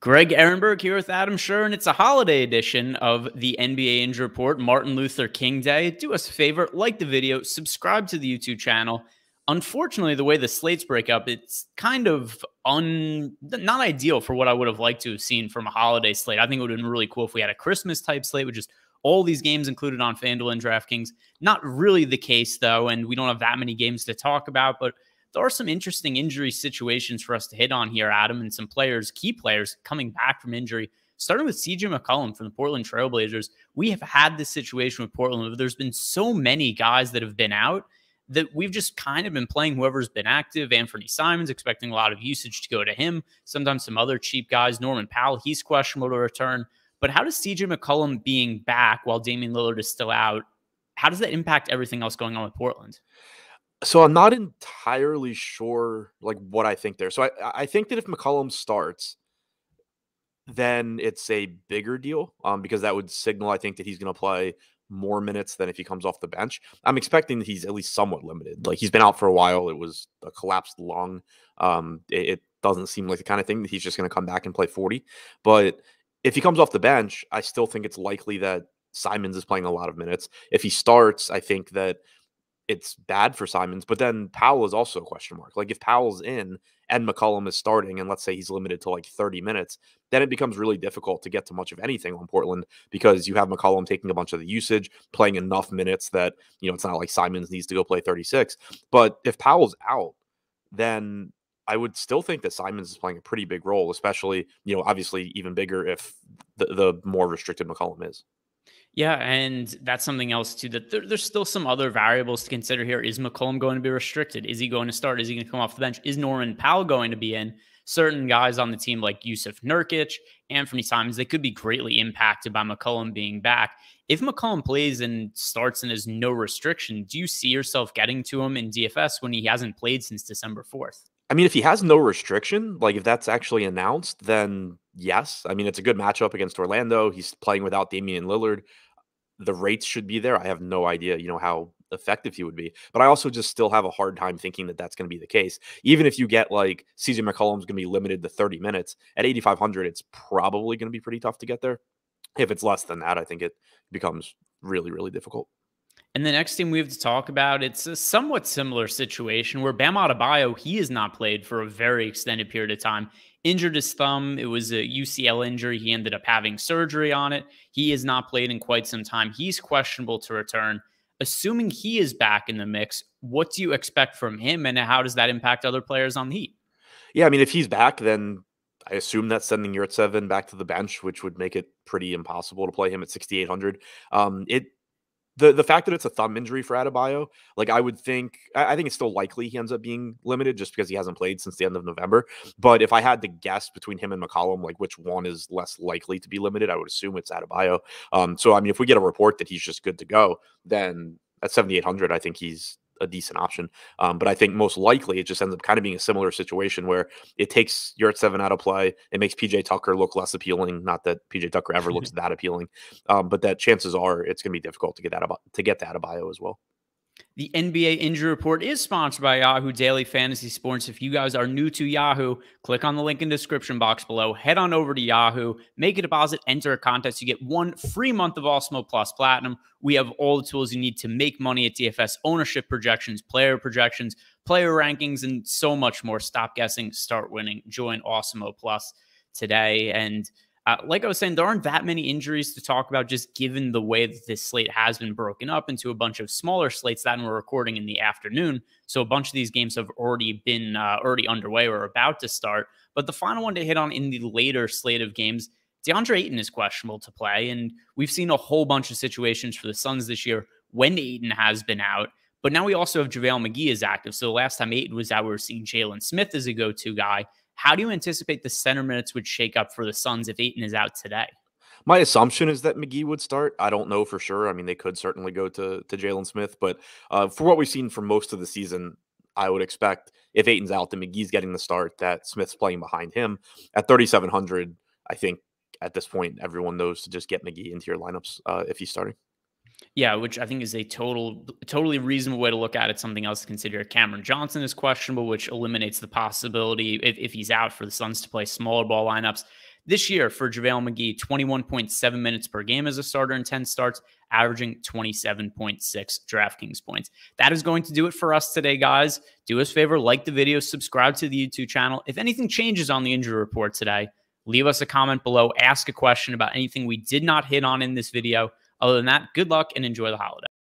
Greg Ehrenberg here with Adam Scherer, and it's a holiday edition of the NBA Injury Report, Martin Luther King Day. Do us a favor, like the video, subscribe to the YouTube channel. Unfortunately, the way the slates break up, it's kind of un not ideal for what I would have liked to have seen from a holiday slate. I think it would have been really cool if we had a Christmas type slate with just all these games included on FanDuel and DraftKings. Not really the case though, and we don't have that many games to talk about, but there are some interesting injury situations for us to hit on here, Adam, and some players, key players coming back from injury. Starting with CJ McCollum from the Portland Trailblazers, we have had this situation with Portland. There's been so many guys that have been out that we've just kind of been playing whoever's been active. Anthony Simons expecting a lot of usage to go to him. Sometimes some other cheap guys. Norman Powell, he's questionable to return. But how does CJ McCollum being back while Damian Lillard is still out? How does that impact everything else going on with Portland? So I'm not entirely sure like what I think there. So I I think that if McCollum starts, then it's a bigger deal um, because that would signal I think that he's going to play more minutes than if he comes off the bench. I'm expecting that he's at least somewhat limited. Like he's been out for a while. It was a collapsed lung. Um, it, it doesn't seem like the kind of thing that he's just going to come back and play 40. But if he comes off the bench, I still think it's likely that Simons is playing a lot of minutes. If he starts, I think that it's bad for Simons, but then Powell is also a question mark. Like if Powell's in and McCollum is starting, and let's say he's limited to like 30 minutes, then it becomes really difficult to get to much of anything on Portland because you have McCollum taking a bunch of the usage, playing enough minutes that, you know, it's not like Simons needs to go play 36. But if Powell's out, then I would still think that Simons is playing a pretty big role, especially, you know, obviously even bigger if the, the more restricted McCollum is. Yeah, and that's something else too. That there, there's still some other variables to consider here. Is McCollum going to be restricted? Is he going to start? Is he going to come off the bench? Is Norman Powell going to be in? Certain guys on the team like Jusuf Nurkic, Anthony Simons, they could be greatly impacted by McCollum being back. If McCollum plays and starts and has no restriction, do you see yourself getting to him in DFS when he hasn't played since December 4th? I mean, if he has no restriction, like if that's actually announced, then yes. I mean, it's a good matchup against Orlando. He's playing without Damian Lillard the rates should be there. I have no idea, you know, how effective he would be. But I also just still have a hard time thinking that that's going to be the case. Even if you get like CJ McCollum's going to be limited to 30 minutes at 8,500, it's probably going to be pretty tough to get there. If it's less than that, I think it becomes really, really difficult. And the next team we have to talk about, it's a somewhat similar situation where Bam Adebayo, he has not played for a very extended period of time injured his thumb. It was a UCL injury. He ended up having surgery on it. He has not played in quite some time. He's questionable to return. Assuming he is back in the mix, what do you expect from him and how does that impact other players on the Heat? Yeah, I mean, if he's back, then I assume that's sending Yurtseven back to the bench, which would make it pretty impossible to play him at 6,800. Um, it the the fact that it's a thumb injury for Adebayo, like I would think, I, I, think it's still likely he ends up being limited just because he hasn't played since the end of November. But if I had to guess between him and McCollum, like which one is less likely to be limited, I would assume it's Adebayo. Um, so I mean, if we get a report that he's just good to go, then at 7,800, I think he's a decent option. Um, but I think most likely it just ends up kind of being a similar situation where it takes Yurtseven out of play. It makes PJ Tucker look less appealing. Not that PJ Tucker ever looks that appealing, um, but that chances are it's going to be difficult to get that about to get Adebayo as well. The NBA injury report is sponsored by Yahoo Daily Fantasy Sports. If you guys are new to Yahoo, click on the link in the description box below. Head on over to Yahoo, make a deposit, enter a contest. You get one free month of Awesemo Plus Platinum. We have all the tools you need to make money at DFS ownership projections, player projections, player rankings, and so much more. Stop guessing, start winning. Join Awesemo Plus today. And uh, like I was saying, there aren't that many injuries to talk about, just given the way that this slate has been broken up into a bunch of smaller slates that we're recording in the afternoon. So a bunch of these games have already been uh, already underway or about to start. But the final one to hit on in the later slate of games, DeAndre Ayton is questionable to play, and we've seen a whole bunch of situations for the Suns this year when Ayton has been out. But now we also have JaVale McGee is active. So the last time Ayton was out, we were seeing Jalen Smith as a go-to guy. How do you anticipate the center minutes would shake up for the Suns if Ayton is out today? My assumption is that McGee would start. I don't know for sure. I mean, they could certainly go to to Jalen Smith, but uh, for what we've seen for most of the season, I would expect if Ayton's out, then McGee's getting the start. That Smith's playing behind him at 3,700. I think at this point, everyone knows to just get McGee into your lineups uh, if he's starting. Yeah, which I think is a total, totally reasonable way to look at it. Something else to consider. Cameron Johnson is questionable, which eliminates the possibility if, if he's out for the Suns to play smaller ball lineups. This year for JaVale McGee, 21.7 minutes per game as a starter in 10 starts, averaging 27.6 DraftKings points. That is going to do it for us today, guys. Do us a favor, like the video, subscribe to the YouTube channel. If anything changes on the injury report today, leave us a comment below, ask a question about anything we did not hit on in this video. Other than that, good luck and enjoy the holiday.